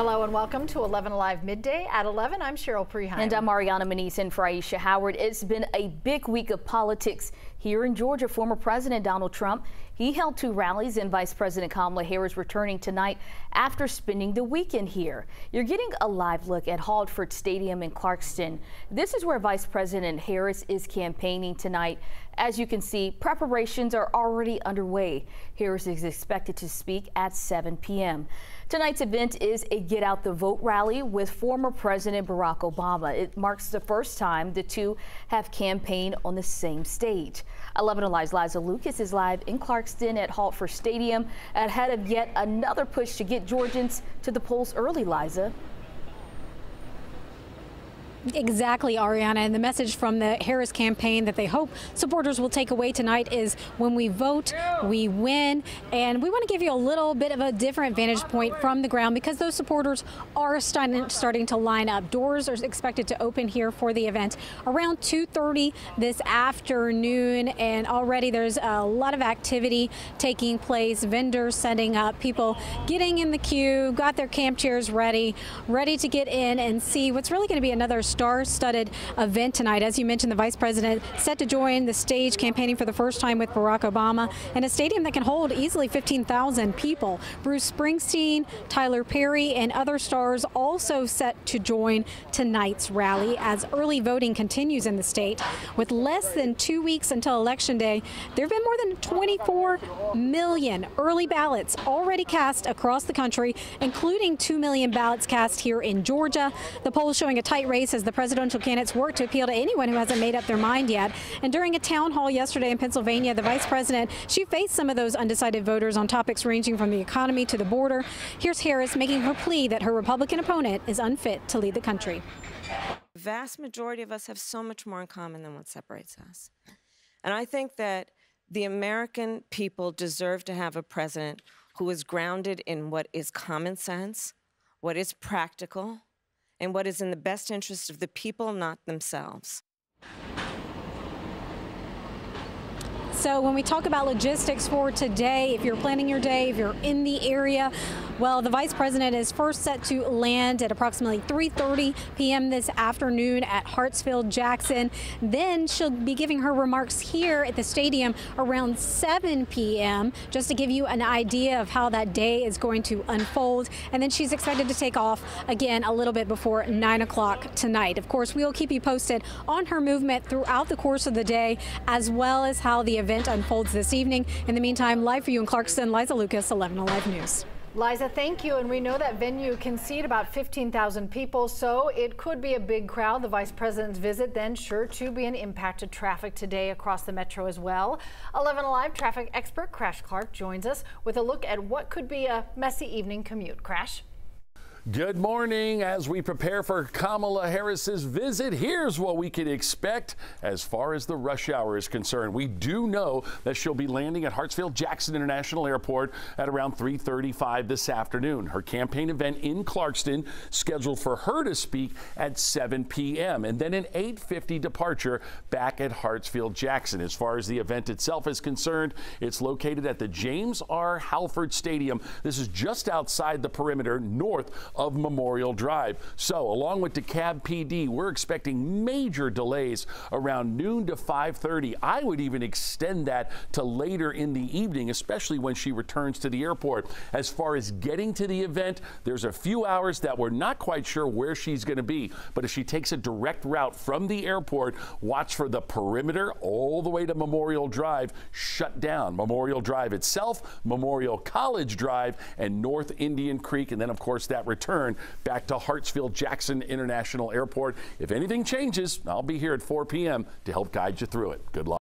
Hello and welcome to 11 Alive Midday at 11. I'm Cheryl Preheim. And I'm Mariana Manise and for Aisha Howard. It's been a big week of politics here in Georgia. Former President Donald Trump, he held two rallies and Vice President Kamala Harris returning tonight after spending the weekend here. You're getting a live look at Hallford Stadium in Clarkston. This is where Vice President Harris is campaigning tonight. As you can see, preparations are already underway. Harris is expected to speak at 7 p.m. Tonight's event is a Get Out the Vote rally with former President Barack Obama. It marks the first time the two have campaigned on the same stage. 11 Alive's Liza Lucas is live in Clarkston at Hallford Stadium ahead of yet another push to get Georgians to the polls early, Liza. Exactly, Ariana. And the message from the Harris campaign that they hope supporters will take away tonight is when we vote, we win. And we want to give you a little bit of a different vantage point from the ground because those supporters are starting to line up. Doors are expected to open here for the event around 2.30 this afternoon. And already there's a lot of activity taking place, vendors setting up, people getting in the queue, got their camp chairs ready, ready to get in and see what's really going to be another star-studded event tonight. As you mentioned, the vice president set to join the stage campaigning for the first time with Barack Obama in a stadium that can hold easily 15,000 people. Bruce Springsteen, Tyler Perry, and other stars also set to join tonight's rally as early voting continues in the state. With less than two weeks until Election Day, there have been more than 24 million early ballots already cast across the country, including 2 million ballots cast here in Georgia. The polls showing a tight race the presidential candidates work to appeal to anyone who hasn't made up their mind yet. And during a town hall yesterday in Pennsylvania, the vice president, she faced some of those undecided voters on topics ranging from the economy to the border. Here's Harris making her plea that her Republican opponent is unfit to lead the country. The vast majority of us have so much more in common than what separates us. And I think that the American people deserve to have a president who is grounded in what is common sense, what is practical, and what is in the best interest of the people, not themselves. So when we talk about logistics for today, if you're planning your day, if you're in the area, well, the vice president is first set to land at approximately 3.30 p.m. this afternoon at Hartsfield Jackson. Then she'll be giving her remarks here at the stadium around 7 p.m. just to give you an idea of how that day is going to unfold. And then she's expected to take off again a little bit before 9 o'clock tonight. Of course, we will keep you posted on her movement throughout the course of the day, as well as how the event event unfolds this evening. In the meantime, live for you in Clarkston, Liza Lucas, 11 Alive News. Liza, thank you. And we know that venue can seat about 15,000 people, so it could be a big crowd. The vice president's visit then sure to be an impact to traffic today across the metro as well. 11 Alive traffic expert Crash Clark joins us with a look at what could be a messy evening commute. Crash. Good morning. As we prepare for Kamala Harris's visit, here's what we can expect as far as the rush hour is concerned. We do know that she'll be landing at Hartsfield Jackson International Airport at around 3:35 this afternoon. Her campaign event in Clarkston scheduled for her to speak at 7 p.m. and then an 8:50 departure back at Hartsfield Jackson. As far as the event itself is concerned, it's located at the James R. Hallford Stadium. This is just outside the perimeter north of Memorial Drive. So, along with DeKalb PD, we're expecting major delays around noon to 5:30. I would even extend that to later in the evening, especially when she returns to the airport. As far as getting to the event, there's a few hours that we're not quite sure where she's going to be, but if she takes a direct route from the airport, watch for the perimeter all the way to Memorial Drive shut down. Memorial Drive itself, Memorial College Drive, and North Indian Creek, and then of course that return back to Hartsfield Jackson International Airport. If anything changes, I'll be here at 4 p.m. to help guide you through it. Good luck.